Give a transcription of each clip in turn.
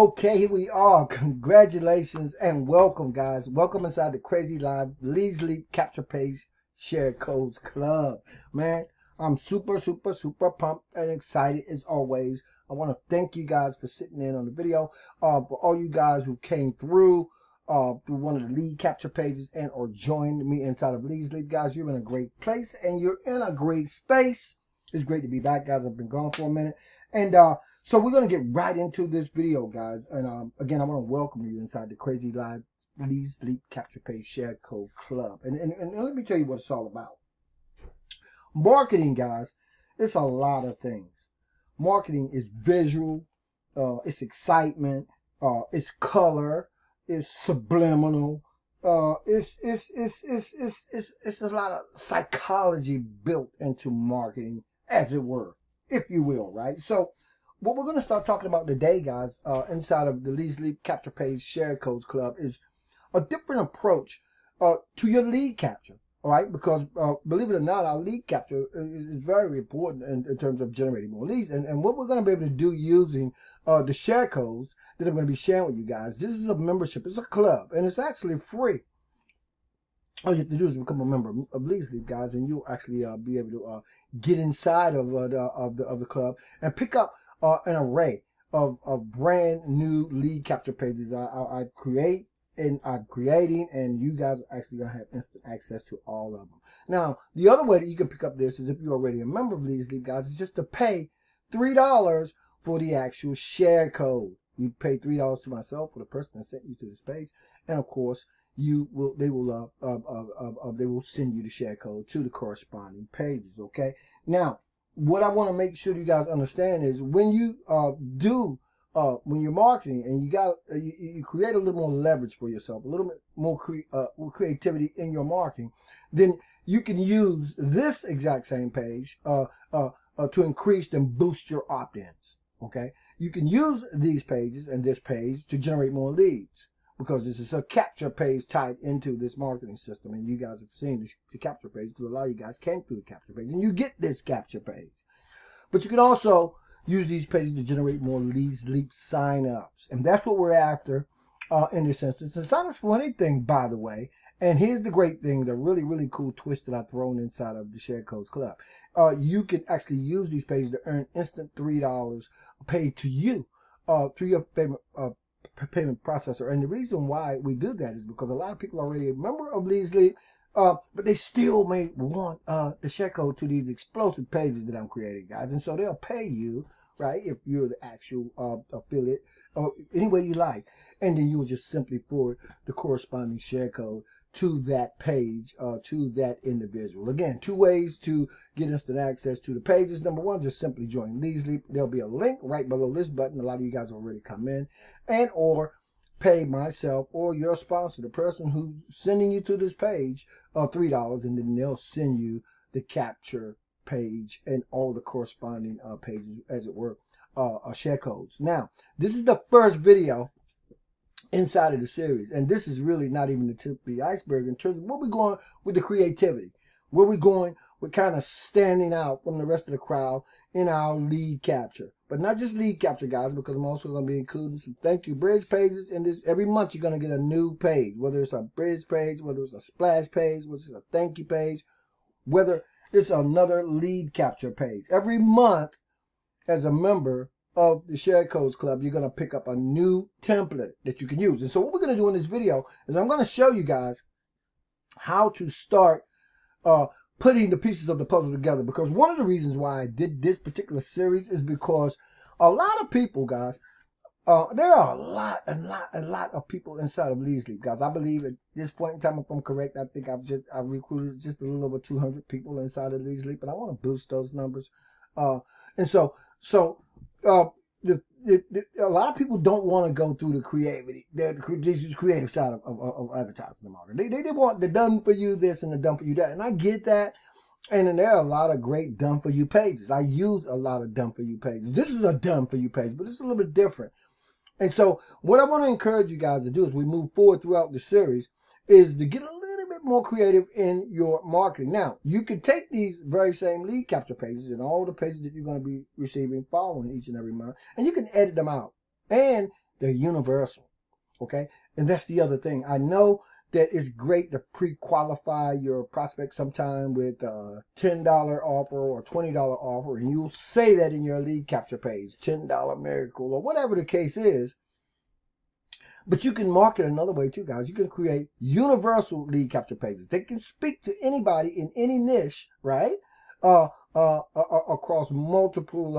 Okay, here we are. Congratulations and welcome, guys. Welcome inside the Crazy Live Leap Capture Page Share Codes Club. Man, I'm super, super, super pumped and excited as always. I want to thank you guys for sitting in on the video. Uh, for all you guys who came through uh, through one of the lead capture pages and or joined me inside of Leap, guys, you're in a great place and you're in a great space. It's great to be back, guys. I've been gone for a minute. And uh, so we're going to get right into this video, guys. And um, again, I want to welcome you inside the Crazy Live Leads Leap Capture Pay Share Code Club. And, and, and let me tell you what it's all about. Marketing, guys, it's a lot of things. Marketing is visual, uh, it's excitement, uh, it's color, it's subliminal, uh, it's, it's, it's, it's, it's, it's, it's a lot of psychology built into marketing, as it were, if you will, right? So, what we're going to start talking about today, guys, uh, inside of the Leap Capture Page Share Codes Club is a different approach uh, to your lead capture. All right, because uh, believe it or not, our lead capture is, is very important in, in, terms of generating more leads. And, and what we're going to be able to do using uh, the share codes that I'm going to be sharing with you guys. This is a membership. It's a club, and it's actually free. All you have to do is become a member of Leads Leap, guys, and you'll actually uh, be able to uh, get inside of the of the of the club and pick up uh, an array of, of brand new lead capture pages I, I, I create and I'm creating, and you guys are actually gonna have instant access to all of them. Now, the other way that you can pick up this is if you're already a member of Leads Leap, guys, is just to pay three dollars for the actual share code. You pay three dollars to myself for the person that sent you to this page, and of course, you will they will uh, uh, uh, uh they will send you the share code to the corresponding pages. Okay. Now, what I want to make sure you guys understand is when you uh, do uh, when you're marketing and you got uh, you, you, create a little more leverage for yourself, a little bit more cre- uh, creativity in your marketing, then you can use this exact same page uh, uh, uh, to increase and boost your opt-ins. Okay, you can use these pages and this page to generate more leads because this is a capture page tied into this marketing system. And you guys have seen the capture page to allow you guys came through the capture page and you get this capture page. But you can also use these pages to generate more leads, leap signups. And that's what we're after uh, in this instance. And sign up for anything, by the way. And here's the great thing, the really, really cool twist that I've thrown inside of the Share Codes Club. Uh, you can actually use these pages to earn instant $3 paid to you uh, through your favorite uh, payment processor. And the reason why we do that is because a lot of people are already a member of Leads Leap, uh, but they still may want uh, the share code to these explosive pages that I'm creating, guys. And so they'll pay you, right, if you're the actual uh, affiliate, or any way you like. And then you'll just simply forward the corresponding share code to that page, uh, to that individual. Again, two ways to get instant access to the pages. Number one, just simply join Leads Leap. There'll be a link right below this button. A lot of you guys already come in. And or pay myself or your sponsor, the person who's sending you to this page, uh, $3, and then they'll send you the capture page and all the corresponding uh, pages, as it were, uh, uh, share codes. Now, this is the first video inside of the series. And this is really not even the tip of the iceberg in terms of where we're going with the creativity. Where we're going, we're kind of standing out from the rest of the crowd in our lead capture. But not just lead capture, guys, because I'm also going to be including some thank you bridge pages. in this every month you're going to get a new page, whether it's a bridge page, whether it's a splash page, whether it's a thank you page, whether it's another lead capture page. Every month, as a member, of the Share Codes Club, you're going to pick up a new template that you can use. And so what we're going to do in this video is I'm going to show you guys how to start uh, putting the pieces of the puzzle together. Because one of the reasons why I did this particular series is because a lot of people, guys, uh, there are a lot, a lot, a lot of people inside of Leads Leap, guys. I believe at this point in time, if I'm correct, I think I've just I've recruited just a little over 200 people inside of Leap, and I want to boost those numbers. Uh, and so, so uh, the, the, the, a lot of people don't want to go through the creativity, the, creative side of, of, of advertising the market. They, they, they want the done for you this and the done for you that. And I get that. And then there are a lot of great done for you pages. I use a lot of done for you pages. This is a done for you page, but it's a little bit different. And so what I want to encourage you guys to do as we move forward throughout the series is to get a bit more creative in your marketing. Now, you can take these very same lead capture pages and all the pages that you're going to be receiving following each and every month, and you can edit them out. And They're universal. Okay. And that's the other thing. I know that it's great to pre-qualify your prospect sometime with a $10 offer or $20 offer. And you'll say that in your lead capture page, $10 miracle or whatever the case is. But you can market another way too, guys. You can create universal lead capture pages. They can speak to anybody in any niche, right? Uh, uh, uh, uh across multiple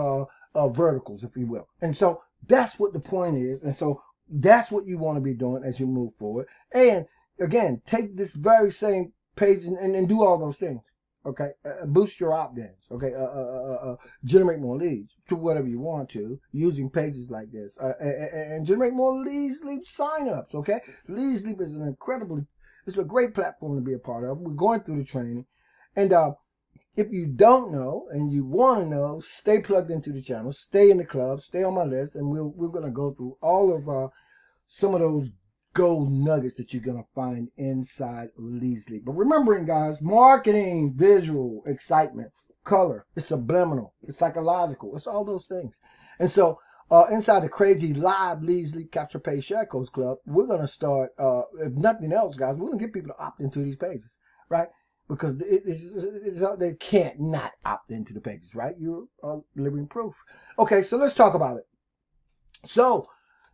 uh, uh, verticals, if you will. And so that's what the point is. And so that's what you want to be doing as you move forward. And again, take this very same page and, and, and do all those things. Okay, uh, boost your opt-ins. Okay, uh, uh, uh, generate more leads to whatever you want to using pages like this, and, and, generate more leads, lead signups. Okay, Leads Leap is an incredibly, it's a great platform to be a part of. We're going through the training, and if you don't know and you want to know, stay plugged into the channel, stay in the club, stay on my list, and we're going to go through all of uh, some of those gold nuggets that you're going to find inside Leads Leap. But remembering, guys, marketing, visual, excitement, color, it's subliminal, it's psychological, it's all those things. And so, uh, inside the crazy live Leads Leap Capture Page Share Codes Club, we're going to start, uh, if nothing else, guys, we're going to get people to opt into these pages, right? Because it, it's, it's, it's, they can't not opt into the pages, right? You're uh, living proof. Okay, so let's talk about it. So,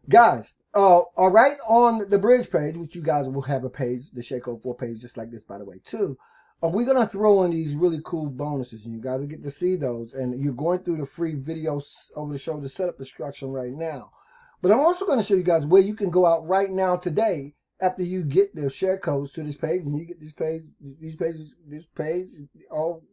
guys, uh, all right, on the bridge page, which you guys will have a page, the Shako 4 page, just like this, by the way, too. Are we're going to throw in these really cool bonuses, and you guys will get to see those. And you're going through the free videos over the shoulder setup instruction right now. But I'm also going to show you guys where you can go out right now today after you get the share codes to this page, and you get this page, these pages, this page all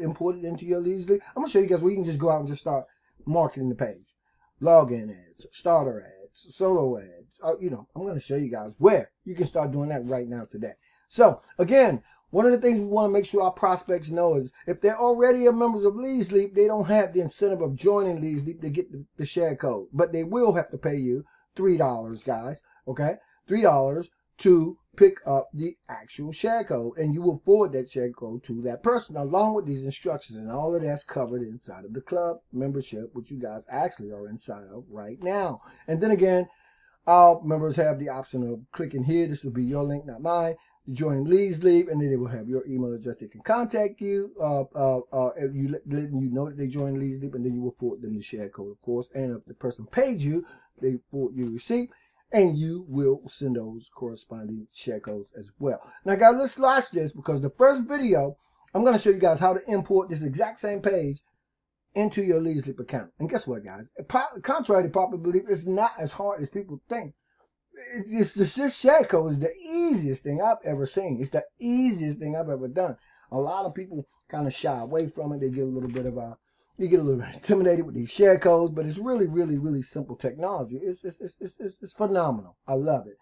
imported into your Leads I'm going to show you guys where you can just go out and just start marketing the page. Login ads, starter ads solo ads. Uh, you know, I'm going to show you guys where you can start doing that right now today. So again, one of the things we want to make sure our prospects know is if they're already a members of Leads Leap, they don't have the incentive of joining Leads Leap to get the, the share code, but they will have to pay you three dollars, guys. Okay, three dollars to pick up the actual share code and you will forward that share code to that person along with these instructions and all of that's covered inside of the club membership which you guys actually are inside of right now. And then again our members have the option of clicking here. This will be your link not mine. Join Leads Leap and then they will have your email address. They can contact you uh uh, uh you let, letting you know that they joined Leads Leap and then you will forward them the share code of course. And if the person paid you they forward you receipt and you will send those corresponding codes as well. Now, guys, let's watch this because the first video, I'm going to show you guys how to import this exact same page into your LeadsLeap account. And guess what, guys? Contrary to popular belief, it's not as hard as people think. It's, it's, this share is the easiest thing I've ever seen. It's the easiest thing I've ever done. A lot of people kind of shy away from it. They get a little bit of a you get a little bit intimidated with these share codes, but it's really, really, really simple technology. It's it's it's it's, it's, phenomenal. I love it.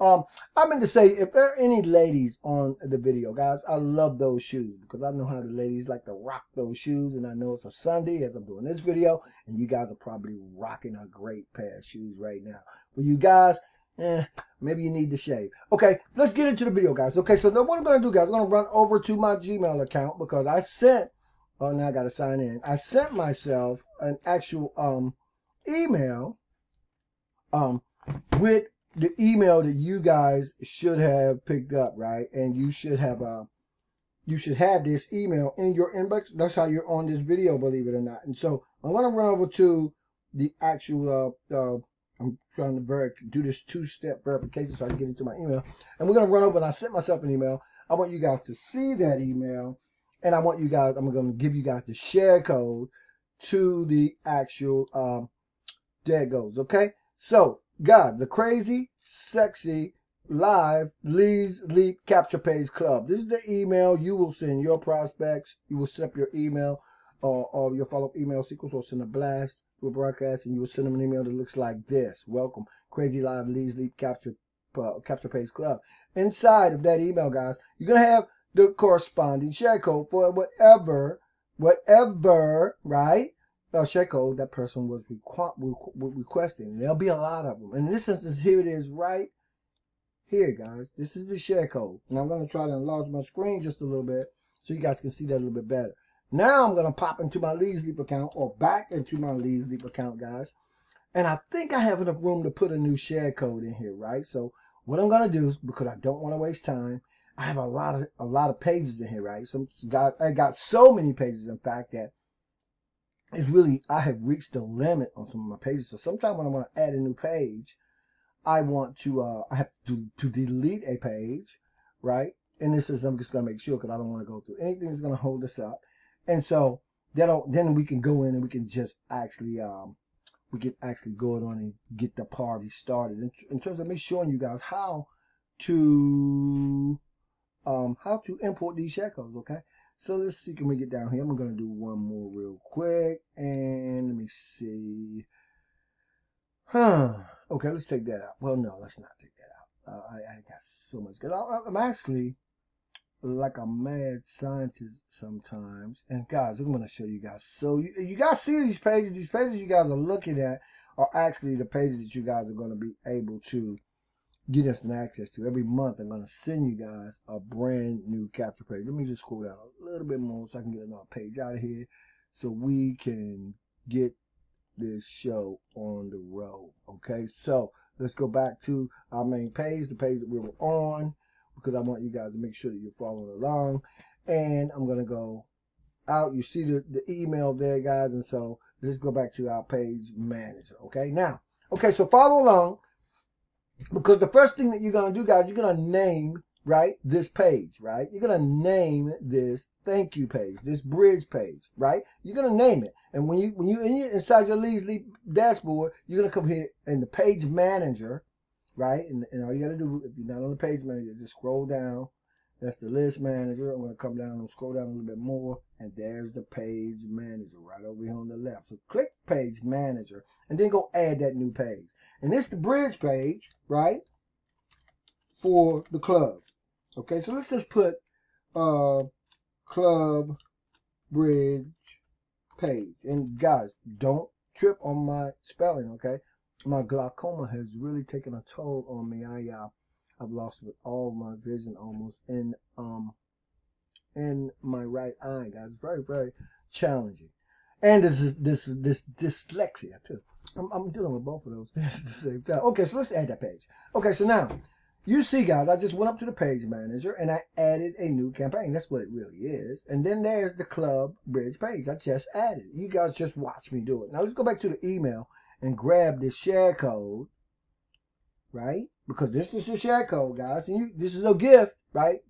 Um, I meant to say, if there are any ladies on the video, guys, I love those shoes because I know how the ladies like to rock those shoes, and I know it's a Sunday as I'm doing this video, and you guys are probably rocking a great pair of shoes right now. For you guys, eh, maybe you need to shave. Okay, let's get into the video, guys. Okay, so now what I'm gonna do, guys, I'm gonna run over to my Gmail account because I sent Oh, now I got to sign in. I sent myself an actual um email um with the email that you guys should have picked up, right? And you should have uh you should have this email in your inbox. That's how you're on this video, believe it or not. And so I'm gonna run over to the actual uh, uh I'm trying to ver- do this two-step verification so I can get into my email. And we're gonna run over and I sent myself an email. I want you guys to see that email and I want you guys, I'm going to give you guys the share code to the actual um, there goes. Okay. So, guys, the crazy, sexy, live Leads Leap Capture Page Club. This is the email you will send your prospects. You will set up your email or, or your follow up email sequence or send a blast to a broadcast and you will send them an email that looks like this. Welcome, Crazy Live Leads Leap Capture uh, Capture Page Club. Inside of that email, guys, you're going to have the corresponding code for whatever, whatever, right? Uh, code that person was requ- requesting. There'll be a lot of them. In this instance, here it is right here, guys. This is the share code. And I'm going to try to enlarge my screen just a little bit so you guys can see that a little bit better. Now I'm going to pop into my Leads Leap account or back into my Leads Leap account, guys. And I think I have enough room to put a new share code in here, right? So what I'm gonna do is because I don't want to waste time, I have a lot of a lot of pages in here, right? Some guys I got so many pages, in fact, that it's really I have reached the limit on some of my pages. So sometimes when I want to add a new page, I want to uh I have to to delete a page, right? And this is I'm just gonna make sure because I don't want to go through anything that's gonna hold us up. And so then then we can go in and we can just actually um we can actually go on and get the party started in, in terms of me showing you guys how to um how to import these codes okay? So let's see can we get down here? I'm gonna do one more real quick and let me see. Huh. Okay let's take that out. Well no let's not take that out. Uh, I, I got so much because i'm actually like a mad scientist sometimes. And guys, I'm gonna show you guys. So you, you guys see these pages. These pages you guys are looking at are actually the pages that you guys are gonna be able to get instant access to. Every month, I'm gonna send you guys a brand new capture page. Let me just scroll down a little bit more so I can get another page out of here, so we can get this show on the road. Okay, so let's go back to our main page, the page that we were on because I want you guys to make sure that you're following along. And I'm going to go out. You see the, the email there, guys. And so let's go back to our page manager. Okay. Now, okay. So follow along because the first thing that you're going to do, guys, you're going to name, right, this page, right? You're going to name this thank you page, this bridge page, right? You're going to name it. And when you, when you in inside your Leads dashboard, you're going to come here in the page manager, right? And, and all you got to do, if you're not on the page manager, just scroll down. That's the list manager. I'm going to come down and scroll down a little bit more. And there's the page manager right over here on the left. So click page manager and then go add that new page. And it's the bridge page, right? For the club. Okay, so let's just put uh club bridge page. And guys, don't trip on my spelling, okay? my glaucoma has really taken a toll on me. I uh, I've lost all my vision almost in um in my right eye, guys. Very very challenging, and this is this this dyslexia too. I'm, I'm dealing with both of those things at the same time. Okay, so let's add that page. Okay, so now you see, guys, I just went up to the page manager and I added a new campaign. That's what it really is. And then there's the club bridge page. I just added. You guys just watch me do it. Now let's go back to the email and grab the share code, right? Because this is the share code, guys. And you, this is a gift, right?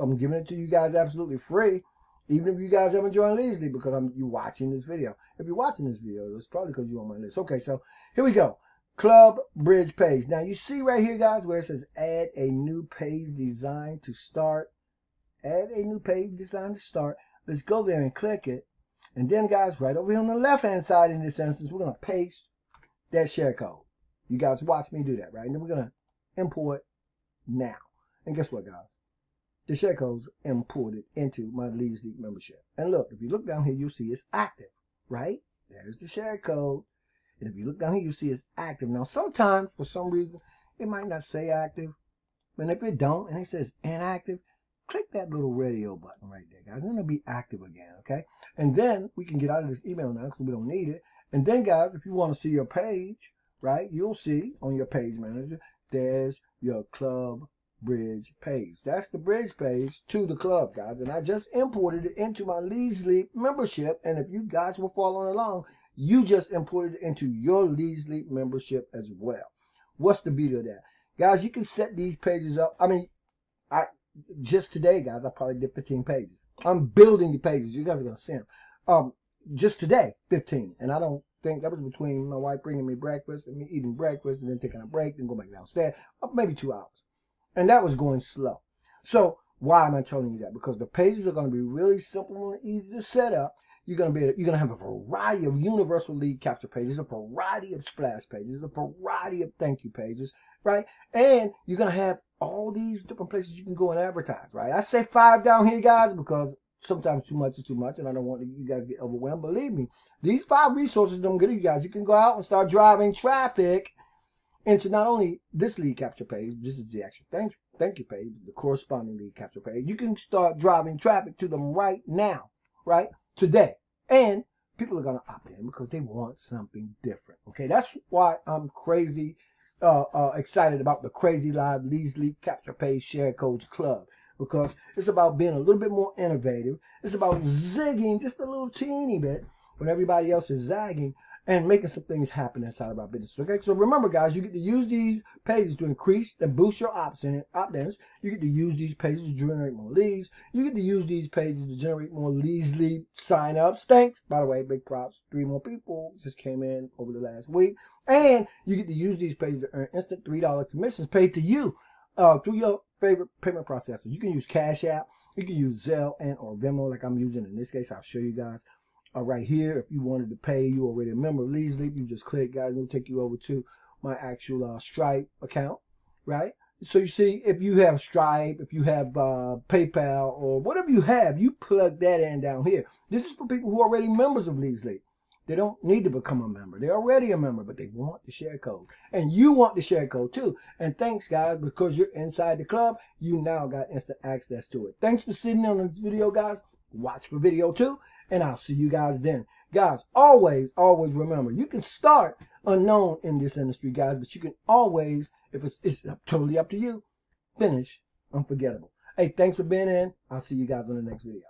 I'm giving it to you guys absolutely free. Even if you guys haven't joined Leads because I'm you watching this video. If you're watching this video, it's probably because you're on my list. Okay, so here we go. Club Bridge page. Now you see right here, guys, where it says add a new page design to start. Add a new page design to start. Let's go there and click it. And then, guys, right over here on the left-hand side in this instance, we're going to paste that share code. You guys watch me do that, right? And then we're going to import now. And guess what, guys? The share code's imported into my Leads Leap membership. And look, if you look down here, you'll see it's active, right? There's the share code. And if you look down here, you see it's active. Now, sometimes, for some reason, it might not say active. And if it don't, and it says inactive, click that little radio button right there, guys. And it'll be active again, okay? And then we can get out of this email now because we don't need it. And then, guys, if you want to see your page, right, you'll see on your page manager, there's your club bridge page. That's the bridge page to the club, guys. And I just imported it into my Leads Leap membership. And if you guys were following along, you just imported it into your Leads Leap membership as well. What's the beauty of that? Guys, you can set these pages up. I mean, I just today, guys, I probably did 15 pages. I'm building the pages. You guys are going to see them. Um, just today, 15. And I don't think that was between my wife bringing me breakfast and me eating breakfast and then taking a break and go back downstairs. Uh, maybe two hours. And that was going slow. So why am I telling you that? Because the pages are going to be really simple and easy to set up. You're going to be you're going to have a variety of universal lead capture pages, a variety of splash pages, a variety of thank you pages, right? And you're going to have all these different places you can go and advertise, right? I say five down here, guys, because sometimes too much is too much, and I don't want you guys to get overwhelmed. Believe me, these five resources don't get you guys. You can go out and start driving traffic into not only this lead capture page, this is the actual thank, thank you page, the corresponding lead capture page. You can start driving traffic to them right now, right? Today. And people are gonna opt in because they want something different. Okay, that's why I'm crazy uh, uh, excited about the Crazy Live Leads Leap Capture Page Share Codes Club because it's about being a little bit more innovative. It's about zigging just a little teeny bit when everybody else is zagging and making some things happen inside of our business. Okay, so remember, guys, you get to use these pages to increase and boost your opt-in, opt-ins. You get to use these pages to generate more leads. You get to use these pages to generate more leads, lead sign-ups. Thanks, by the way, big props. Three more people just came in over the last week, and you get to use these pages to earn instant three dollar commissions paid to you uh, through your favorite payment processor. You can use Cash App. You can use Zelle and or Venmo, like I'm using in this case. I'll show you guys uh, right here. If you wanted to pay, you already a member of Leads you just click, guys. It'll take you over to my actual uh, Stripe account, right? So you see, if you have Stripe, if you have uh, PayPal, or whatever you have, you plug that in down here. This is for people who are already members of Leads Leap. They don't need to become a member. They're already a member, but they want the share code. And you want the share code too. And thanks, guys, because you're inside the club, you now got instant access to it. Thanks for sitting on this video, guys. Watch for video two and I'll see you guys then. Guys, always, always remember, you can start unknown in this industry, guys, but you can always, if it's, it's totally up to you, finish unforgettable. Hey, thanks for being in. I'll see you guys in the next video.